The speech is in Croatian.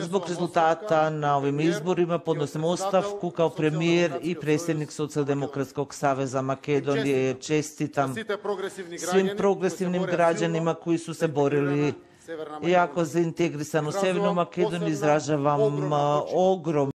Zbog rezultata na ovim izborima podnosim ostavku kao premijer i predsjednik Socijaldemokratskog saveza Makedonije. Čestitam svim progresivnim građanima koji su se borili jako zaintegrisano Sjevernu Makedoniju. Izražavam ogrom